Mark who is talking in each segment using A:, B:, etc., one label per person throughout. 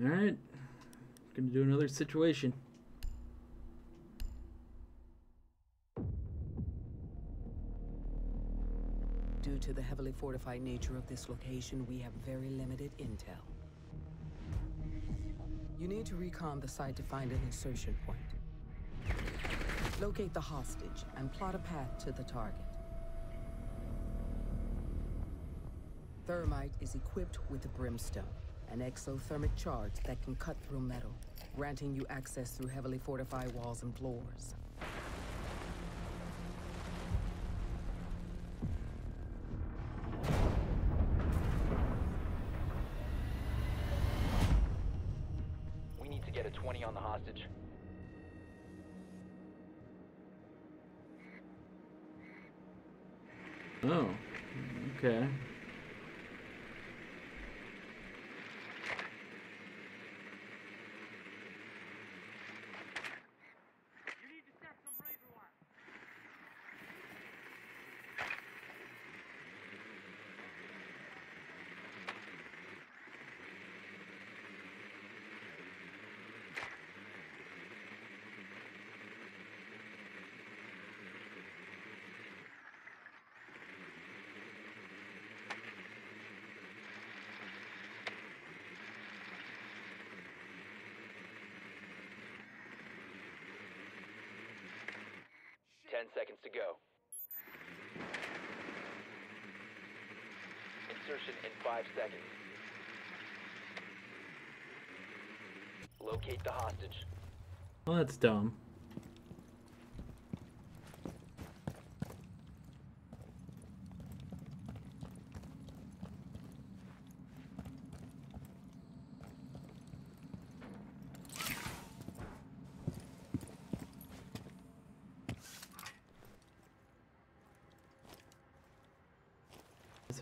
A: Alright. Gonna do another situation.
B: Due to the heavily fortified nature of this location, we have very limited intel. You need to recon the site to find an insertion point. Locate the hostage and plot a path to the target. Thermite is equipped with the Brimstone, an exothermic charge that can cut through metal, granting you access through heavily fortified walls and floors.
C: We need to get a 20 on the hostage.
A: Oh. Okay.
C: Ten seconds to go. Insertion in five seconds. Locate the hostage.
A: Well, that's dumb.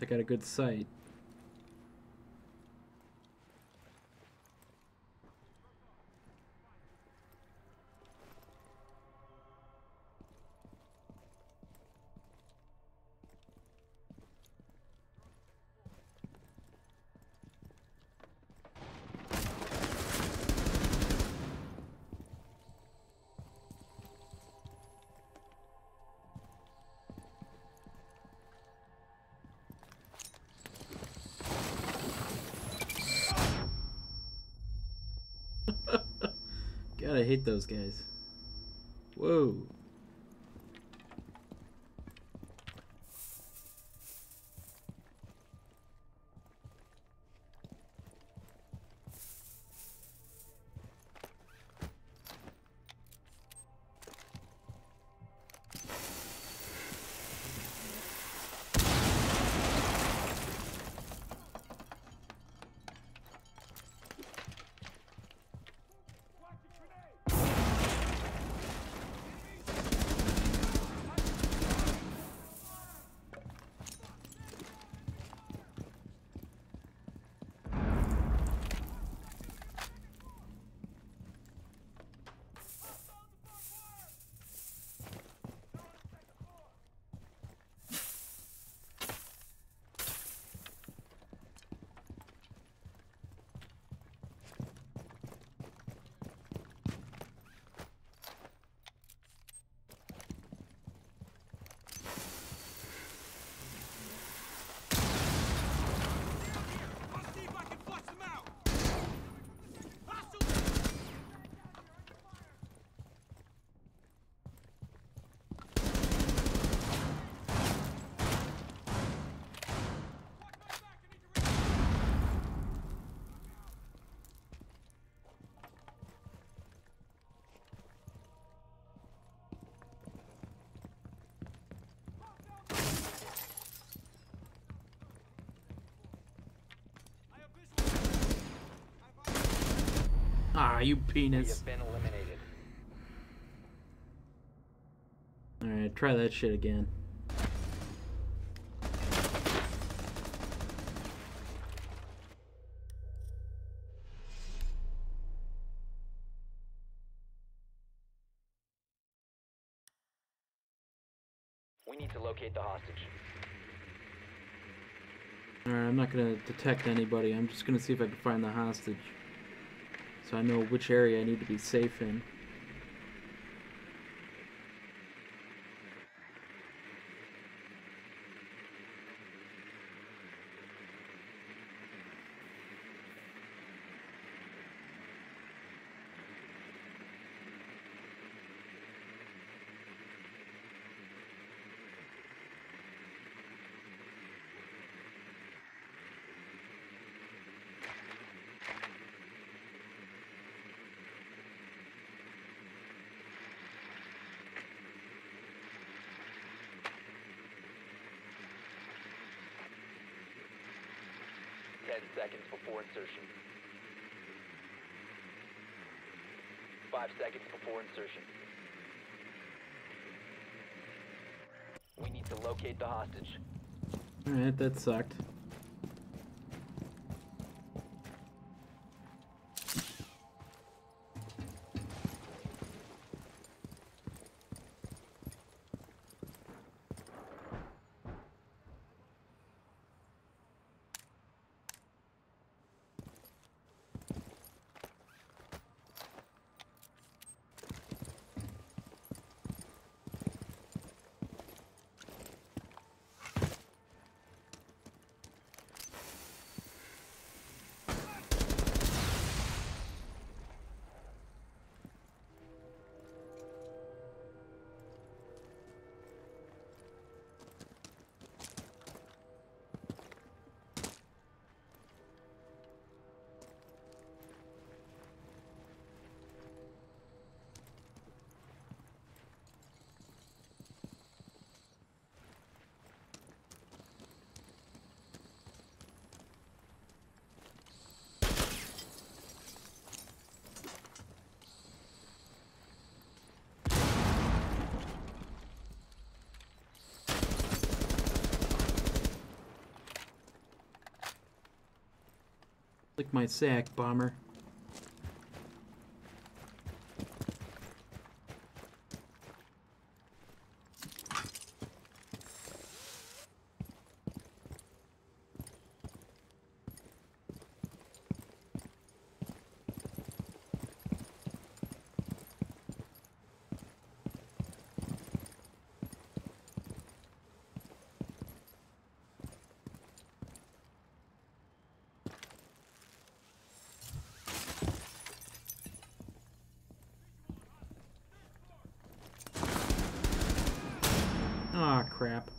A: I got a good sight. God, I hate those guys. Whoa. Ah, you penis.
C: have been eliminated.
A: Alright, try that shit again.
C: We need to locate the hostage.
A: Alright, I'm not gonna detect anybody. I'm just gonna see if I can find the hostage. So I know which area I need to be safe in.
C: Ten seconds before insertion. Five seconds before insertion. We need to locate the hostage.
A: Alright, that sucked. Lick my sack, bomber. Crap.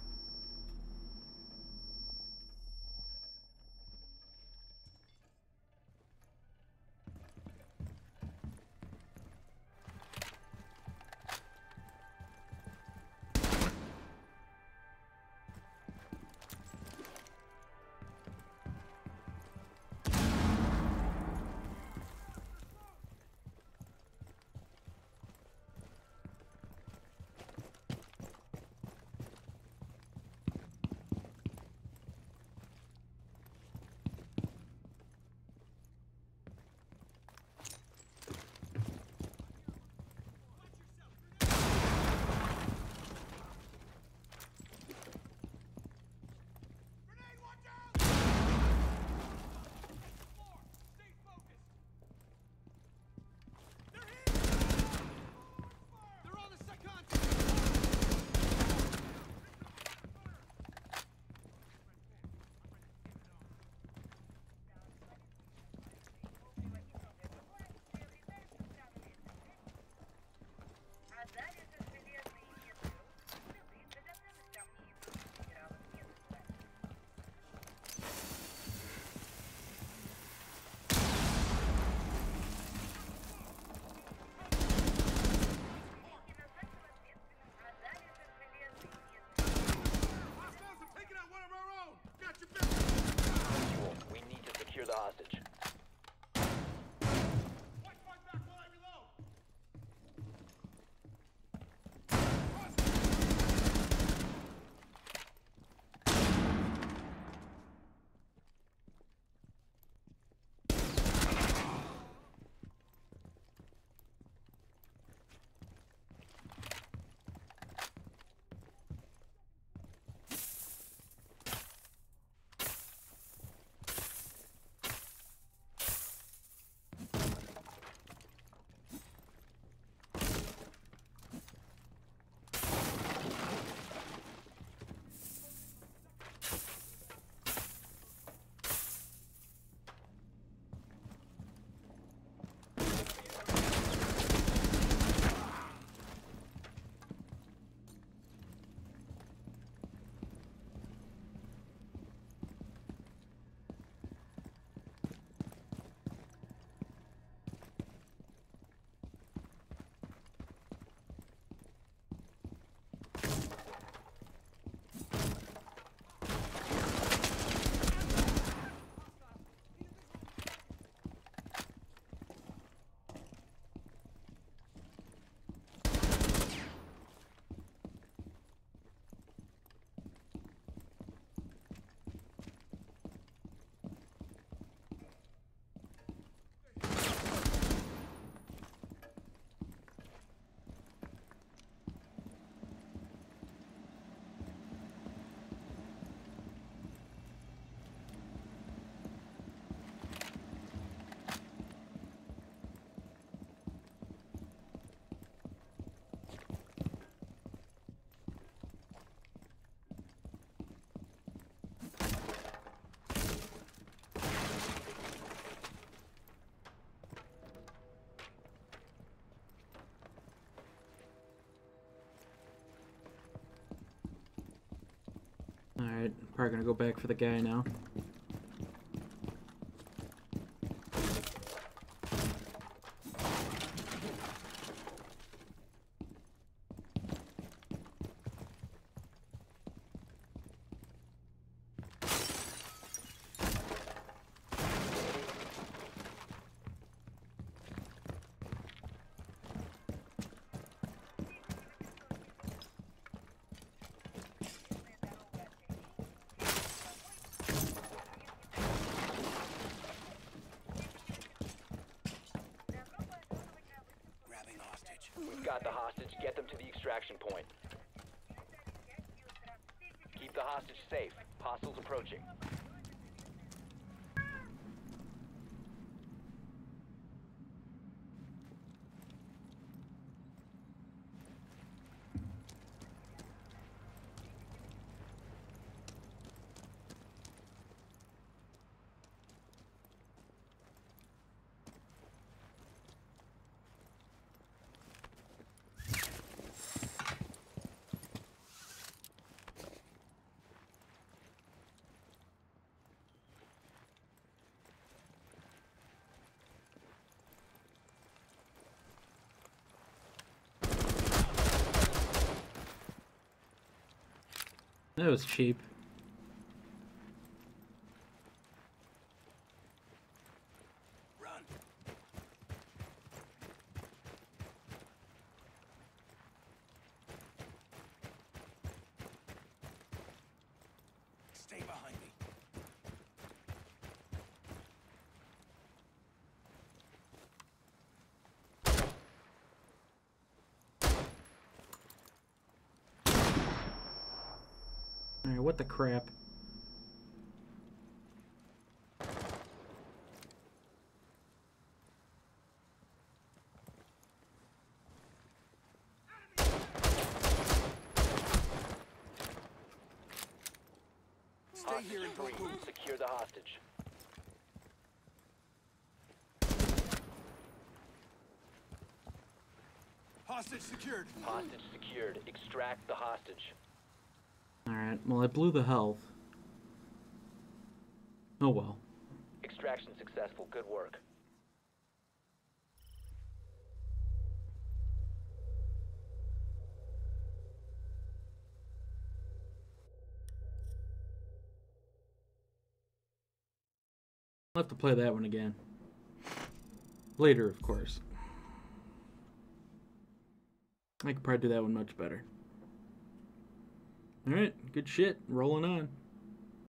A: Alright, probably gonna go back for the guy now.
C: We've got the hostage. Get them to the extraction point. Keep the hostage safe. Hostiles approaching.
A: That was cheap. Alright, what the crap?
D: Stay here and
C: Hostage
D: don't
C: free.
D: move.
C: Secure the hostage.
D: Hostage secured.
C: Hostage secured. Extract the hostage.
A: Alright, well, I blew the health. Oh well.
C: Extraction successful. Good work.
A: I'll have to play that one again. Later, of course. I could probably do that one much better. Alright, good shit. Rolling on.